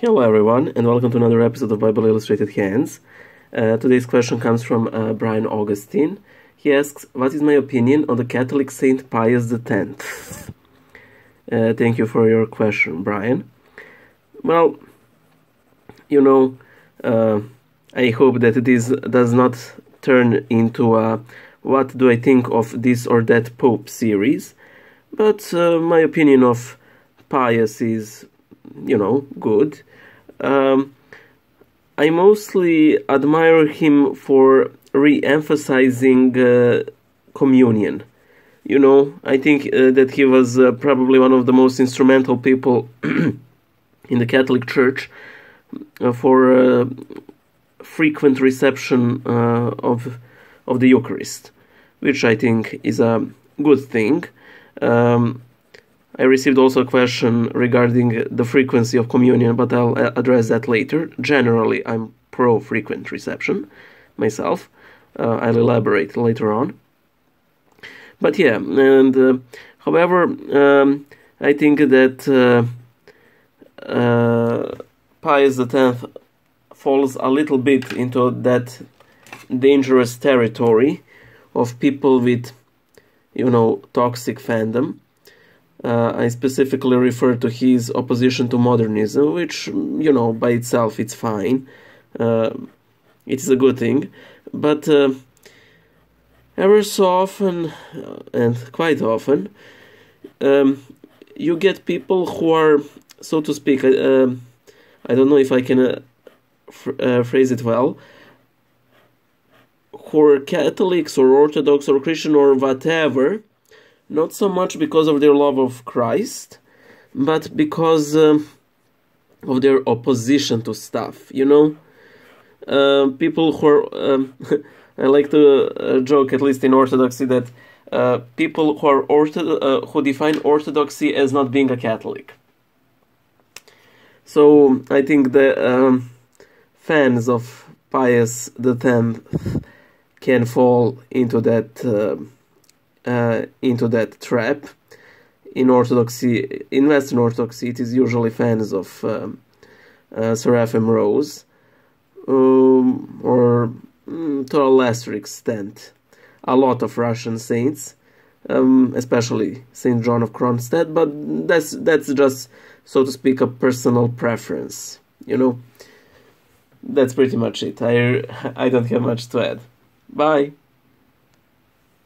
Hello, everyone, and welcome to another episode of Bible Illustrated Hands. Uh, today's question comes from uh, Brian Augustine. He asks, What is my opinion on the Catholic Saint Pius X? Uh, thank you for your question, Brian. Well, you know, uh, I hope that this does not turn into a what do I think of this or that Pope series, but uh, my opinion of Pius is, you know, good. Um, I mostly admire him for re-emphasizing uh, communion. You know, I think uh, that he was uh, probably one of the most instrumental people in the Catholic Church uh, for uh, frequent reception uh, of of the Eucharist, which I think is a good thing. Um, I received also a question regarding the frequency of communion, but I'll address that later. Generally, I'm pro frequent reception myself. Uh, I'll elaborate later on. But yeah, and uh, however, um, I think that uh, uh Pius X falls a little bit into that dangerous territory of people with, you know, toxic fandom uh, I specifically refer to his opposition to modernism, which, you know, by itself it's fine. Uh, it is a good thing. But uh, ever so often, uh, and quite often, um, you get people who are, so to speak, uh, I don't know if I can uh, phrase it well, who are Catholics or Orthodox or Christian or whatever not so much because of their love of Christ, but because uh, of their opposition to stuff. You know, uh, people who are. Um, I like to uh, joke, at least in Orthodoxy, that uh, people who are ortho- uh, who define Orthodoxy as not being a Catholic. So I think the um, fans of Pius X can fall into that uh, uh, into that trap. In Orthodoxy, in Western Orthodoxy, it is usually fans of um, uh, Seraphim Rose, um, or mm, to a lesser extent, a lot of Russian saints, um, especially Saint John of Kronstadt. But that's that's just, so to speak, a personal preference. You know, that's pretty much it. I I don't have much to add. Bye.